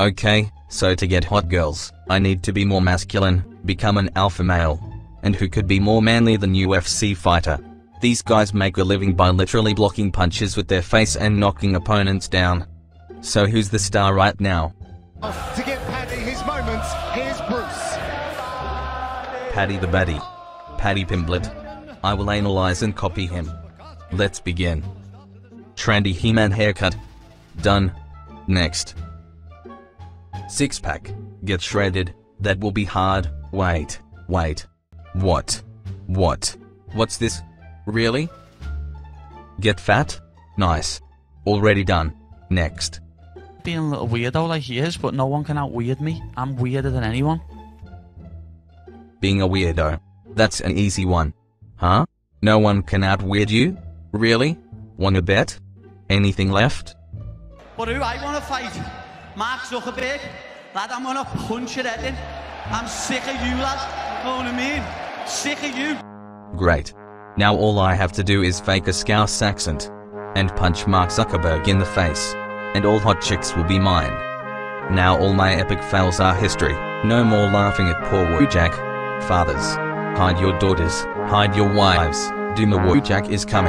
Okay, so to get hot girls, I need to be more masculine, become an alpha male. And who could be more manly than UFC fighter? These guys make a living by literally blocking punches with their face and knocking opponents down. So who's the star right now? To give Paddy his moment, here's Bruce. Paddy the Baddy. Paddy Pimblett. I will analyze and copy him. Let's begin. Trendy He-Man haircut. Done. Next. Six pack. Get shredded. That will be hard. Wait. Wait. What? What? What's this? Really? Get fat? Nice. Already done. Next. being a little weirdo like he is, but no one can out weird me. I'm weirder than anyone. Being a weirdo. That's an easy one. Huh? No one can out weird you? Really? Wanna bet? Anything left? But who I want to fight? Mark Zuckerberg? Lad, I'm gonna punch your head in. I'm sick of you, lad. Know what I mean? Sick of you. Great. Now all I have to do is fake a Scouse accent. And punch Mark Zuckerberg in the face. And all hot chicks will be mine. Now all my epic fails are history. No more laughing at poor Wojak. Fathers. Hide your daughters. Hide your wives. The Wojak is coming.